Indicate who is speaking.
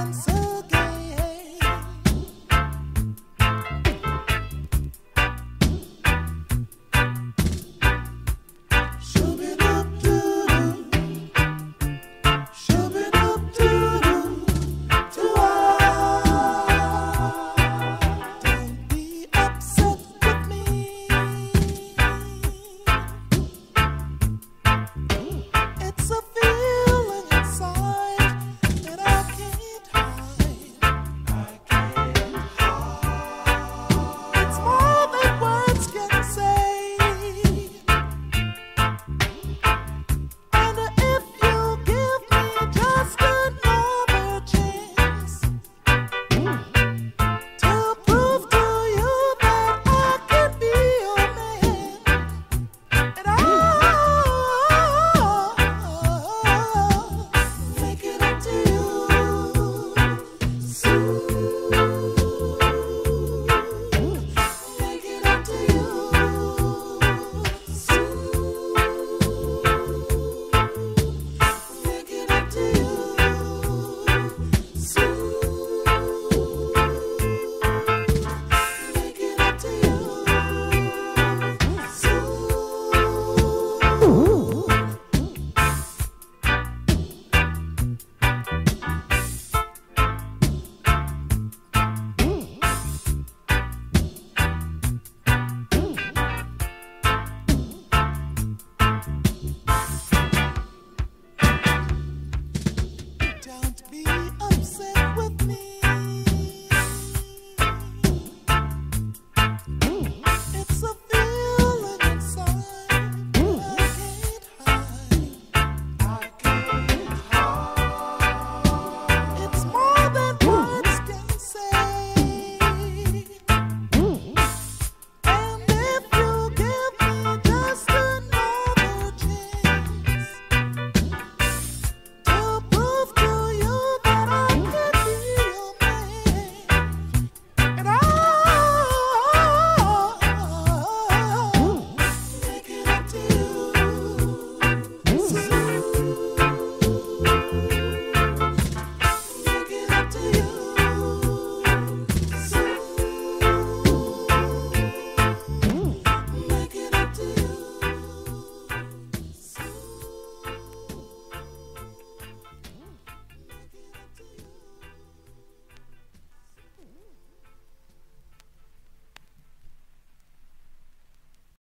Speaker 1: answer.